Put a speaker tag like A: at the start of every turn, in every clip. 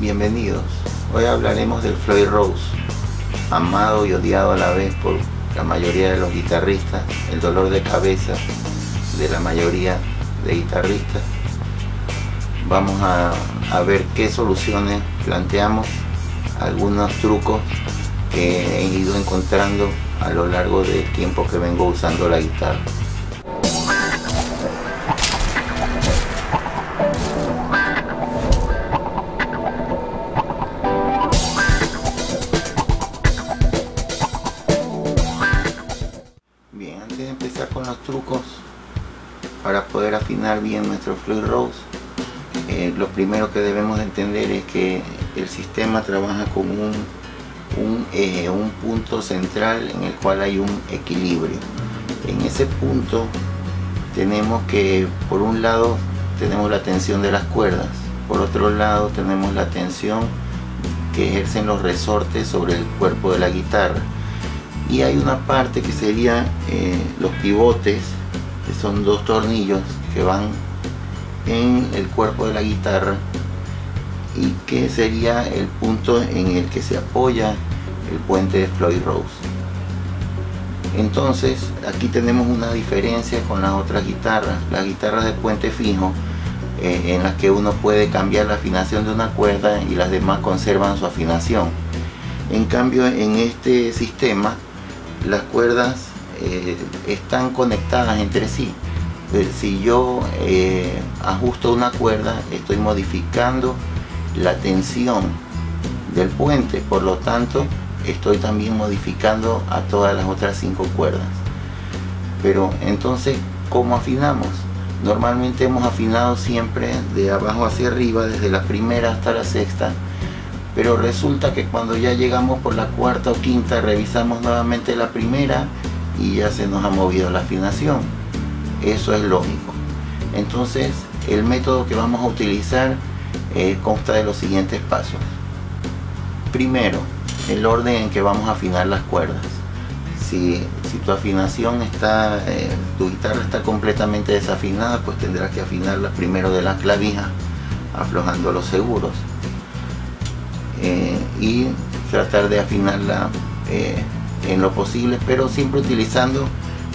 A: Bienvenidos. Hoy hablaremos del Floyd Rose, amado y odiado a la vez por la mayoría de los guitarristas, el dolor de cabeza de la mayoría de guitarristas. Vamos a, ver qué soluciones planteamos, algunos trucos que he ido encontrando a lo largo del tiempo que vengo usando la guitarra. Bien, antes de empezar con los trucos para poder afinar bien nuestro Fluid Rose, eh, lo primero que debemos entender es que el sistema trabaja con un eje, un punto central en el cual hay un equilibrio. En ese punto tenemos que, por un lado, tenemos la tensión de las cuerdas, por otro lado tenemos la tensión que ejercen los resortes sobre el cuerpo de la guitarra. Y hay una parte que sería eh, los pivotes, que son dos tornillos que van en el cuerpo de la guitarra y que sería el punto en el que se apoya el puente de Floyd Rose. Entonces aquí tenemos una diferencia con las otras guitarras, las guitarras de puente fijo eh, en las que uno puede cambiar la afinación de una cuerda y las demás conservan su afinación. En cambio en este sistema las cuerdas eh, están conectadas entre sí. Si yo eh, ajusto una cuerda estoy modificando la tensión del puente, por lo tanto estoy también modificando a todas las otras cinco cuerdas. Pero entonces, ¿cómo afinamos? Normalmente hemos afinado siempre de abajo hacia arriba, desde la primera hasta la sexta, pero resulta que cuando ya llegamos por la cuarta o quinta revisamos nuevamente la primera y ya se nos ha movido la afinación. Eso es lógico. Entonces, el método que vamos a utilizar eh, consta de los siguientes pasos. Primero, el orden en que vamos a afinar las cuerdas. Si, tu afinación está, eh, tu guitarra está completamente desafinada, pues tendrás que afinarla primero de la clavija, aflojando los seguros. Eh, y tratar de afinarla en lo posible, pero siempre utilizando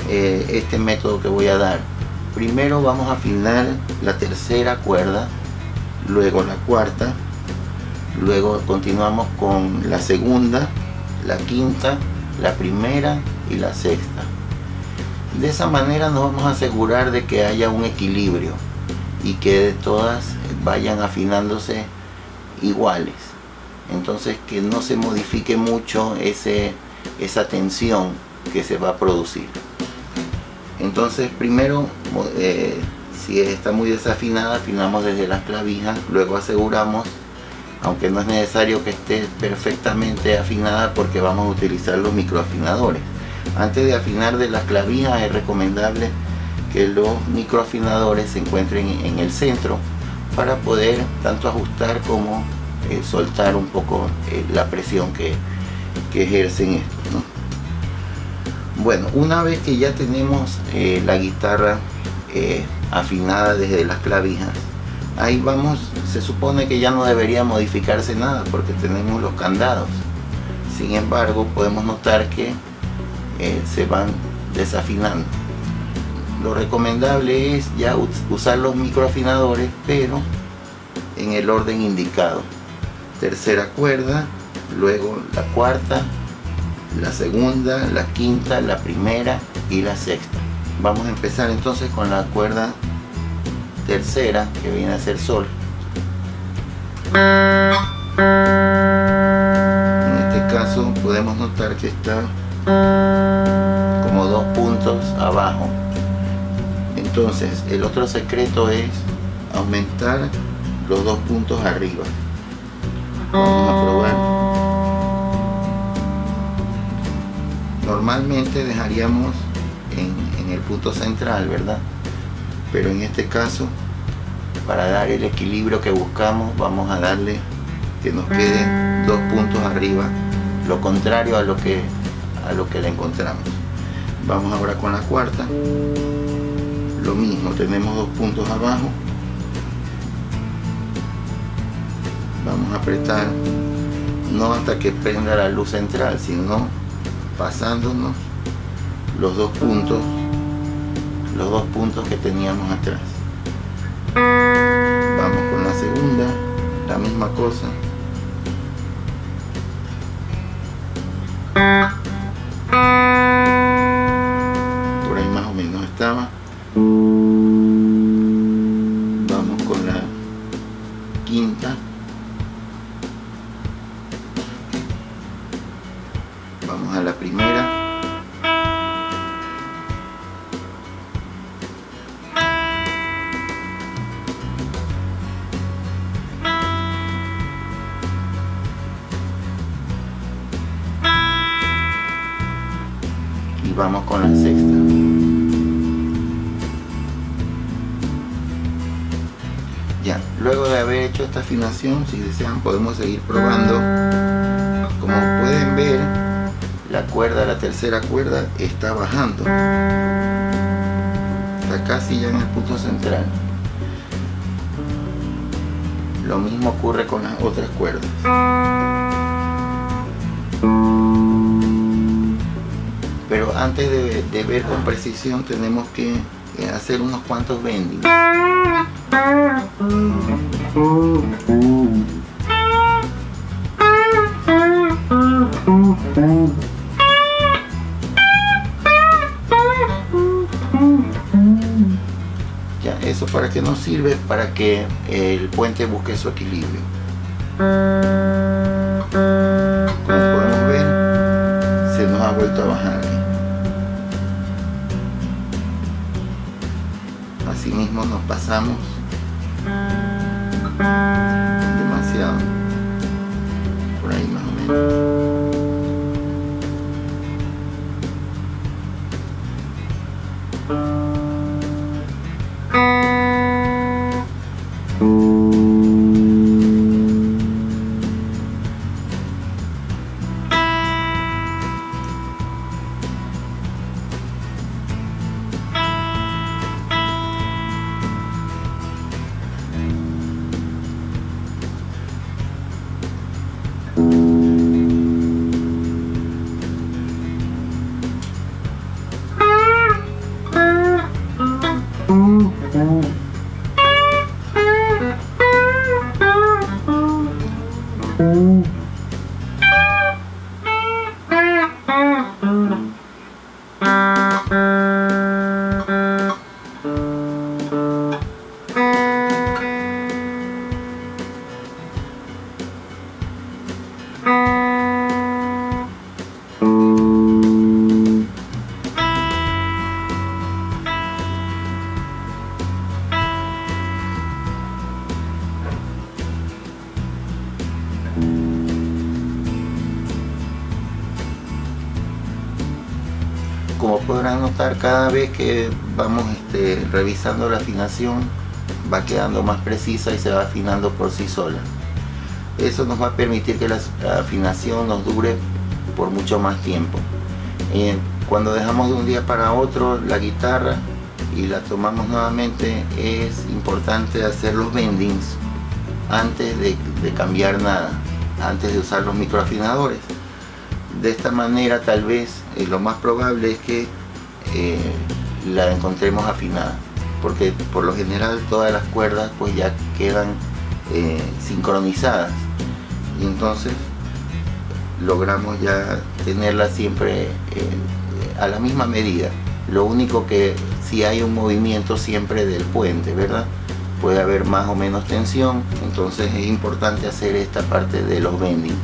A: este método que voy a dar. Primero vamos a afinar la tercera cuerda luego la cuarta, luego continuamos con la segunda, la quinta, la primera y la sexta. De esa manera nos vamos a asegurar de que haya un equilibrio y que todas vayan afinándose iguales. Entonces que no se modifique mucho ese, esa tensión que se va a producir. Entonces primero eh, si está muy desafinada afinamos desde las clavijas luego aseguramos aunque no es necesario que esté perfectamente afinada porque vamos a utilizar los microafinadores antes de afinar de las clavijas es recomendable que los microafinadores se encuentren en el centro para poder tanto ajustar como eh, soltar un poco eh, la presión que, ejercen esto bueno una vez que ya tenemos eh, la guitarra afinada desde las clavijas ahí vamos se supone que ya no debería modificarse nada porque tenemos los candados. Sin embargo podemos notar que se van desafinando. Lo recomendable es ya usar los microafinadores pero en el orden indicado tercera cuerda luego la cuarta la segunda la quinta la primera y la sexta. Vamos a empezar entonces con la cuerda tercera que viene a ser sol. En este caso podemos notar que está como dos puntos abajo. Entonces el otro secreto es aumentar los dos puntos arriba vamos a probar normalmente dejaríamos en, el punto central, ¿verdad? Pero en este caso, para dar el equilibrio que buscamos, vamos a darle que nos quede dos puntos arriba, lo contrario a lo que, a lo que le encontramos. Vamos ahora con la cuarta. Lo mismo, tenemos dos puntos abajo. Vamos a apretar no hasta que prenda la luz central sino pasándonos los dos puntos los dos puntos que teníamos atrás. Vamos con la segunda la misma cosa. Por vamos con la sexta. Ya luego de haber hecho esta afinación si desean podemos seguir probando. Como pueden ver la cuerda la tercera cuerda está bajando. Está casi ya en el punto central. Lo mismo ocurre con las otras cuerdas antes de, ver con precisión tenemos que hacer unos cuantos bendings. Ya eso para que nos sirve para que el puente busque su equilibrio así mismo nos pasamos demasiado. Por ahí más o menos podrán notar cada vez que vamos este, revisando la afinación va quedando más precisa y se va afinando por sí sola. Eso nos va a permitir que la afinación nos dure por mucho más tiempo. Eh, cuando dejamos de un día para otro la guitarra y la tomamos nuevamente es importante hacer los bendings antes de, de cambiar nada antes de usar los microafinadores. De esta manera tal vez eh, lo más probable es que eh, la encontremos afinada porque por lo general todas las cuerdas pues ya quedan eh, sincronizadas. Y entonces logramos ya tenerla siempre a la misma medida. Lo único que si hay un movimiento siempre del puente verdad puede haber más o menos tensión entonces es importante hacer esta parte de los bendings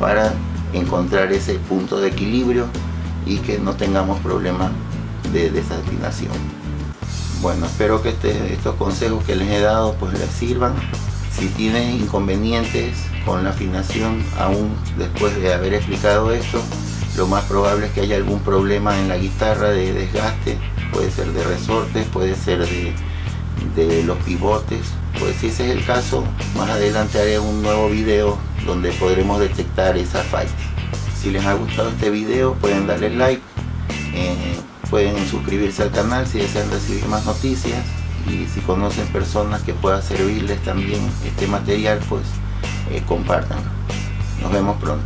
A: para encontrar ese punto de equilibrio y que no tengamos problemas de desafinación. Bueno, espero que este, estos consejos que les he dado pues les sirvan. Si tienen inconvenientes con la afinación aún después de haber explicado esto, lo más probable es que haya algún problema en la guitarra de desgaste, puede ser de resortes, puede ser de, de los pivotes. Pues si ese es el caso, más adelante haré un nuevo video donde podremos detectar esa falla. Si les ha gustado este video pueden darle like, eh, pueden suscribirse al canal si desean recibir más noticias y si conocen personas que pueda servirles también este material pues compartan. Nos vemos pronto.